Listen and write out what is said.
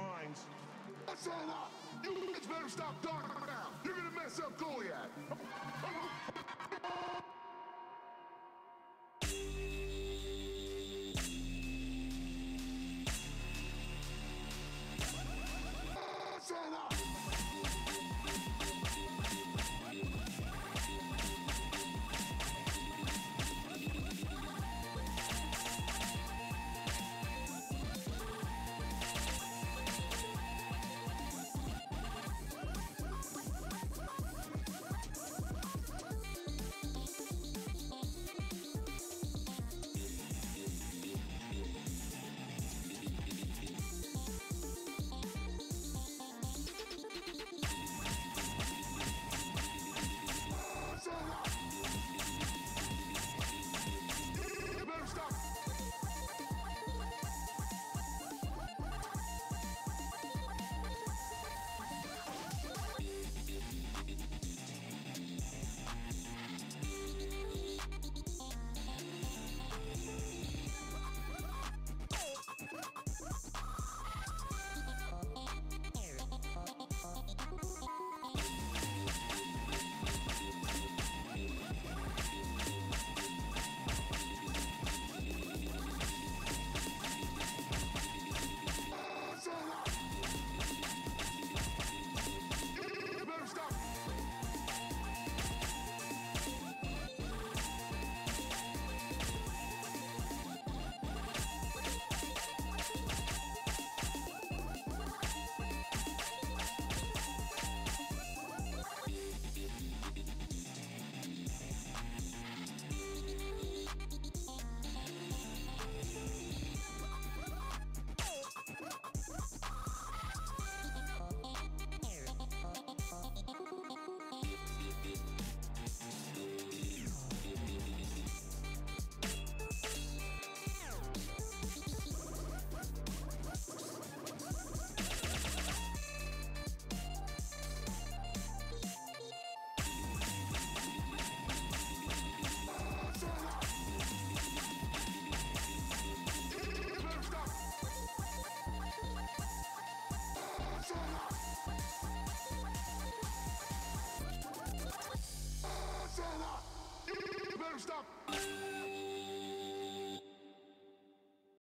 Minds. That's all up! You better stop talking now! You're gonna mess up Goliath!